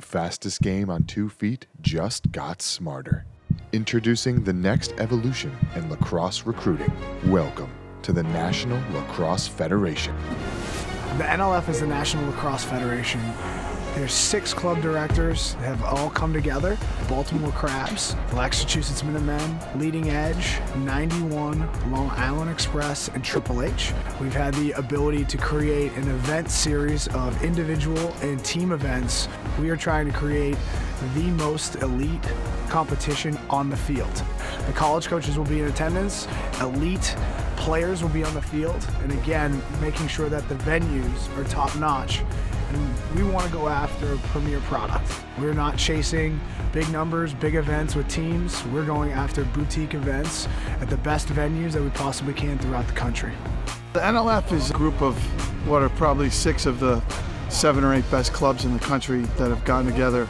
the fastest game on two feet just got smarter. Introducing the next evolution in lacrosse recruiting. Welcome to the National Lacrosse Federation. The NLF is the National Lacrosse Federation. There's six club directors that have all come together. Baltimore Crabs, Laxachusetts Minutemen, Leading Edge, 91, Long Island Express, and Triple H. We've had the ability to create an event series of individual and team events. We are trying to create the most elite competition on the field. The college coaches will be in attendance, elite players will be on the field, and again, making sure that the venues are top notch and we want to go after premier product. We're not chasing big numbers, big events with teams. We're going after boutique events at the best venues that we possibly can throughout the country. The NLF is a group of what are probably six of the seven or eight best clubs in the country that have gotten together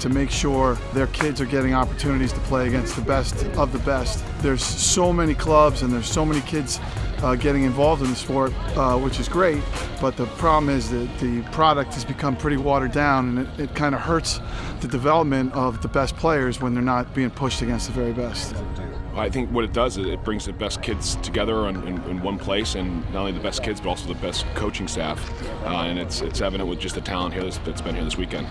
to make sure their kids are getting opportunities to play against the best of the best. There's so many clubs and there's so many kids uh, getting involved in the sport, uh, which is great. But the problem is that the product has become pretty watered down, and it, it kind of hurts the development of the best players when they're not being pushed against the very best. I think what it does is it brings the best kids together in, in, in, one place, and not only the best kids, but also the best coaching staff. Uh, and it's, it's evident with just the talent here that's, that's been here this weekend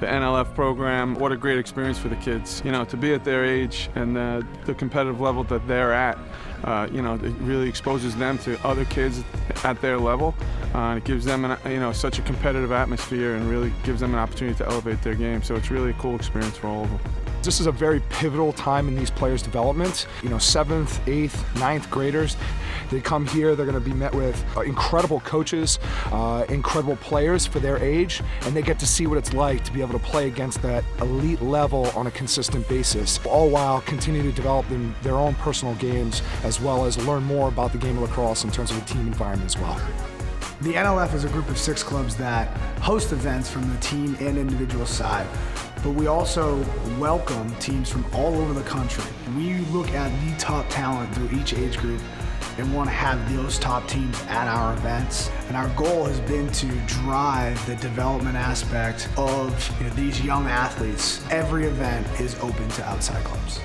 the NLF program. What a great experience for the kids. You know, to be at their age and the, the competitive level that they're at, uh, you know, it really exposes them to other kids at their level. Uh, it gives them, an, you know, such a competitive atmosphere and really gives them an opportunity to elevate their game. So it's really a cool experience for all of them. This is a very pivotal time in these players' development. You know, seventh, eighth, ninth graders, they come here, they're going to be met with uh, incredible coaches, uh, incredible players for their age, and they get to see what it's like to be able to play against that elite level on a consistent basis, all while continue to develop them, their own personal games as well as learn more about the game of lacrosse in terms of a team environment as well. The NLF is a group of six clubs that host events from the team and individual side but we also welcome teams from all over the country. We look at the top talent through each age group and want to have those top teams at our events. And our goal has been to drive the development aspect of you know, these young athletes. Every event is open to outside clubs.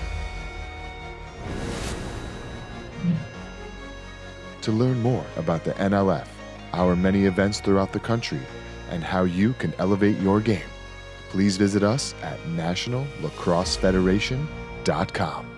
To learn more about the NLF, our many events throughout the country, and how you can elevate your game, please visit us at nationallacrossefederation.com.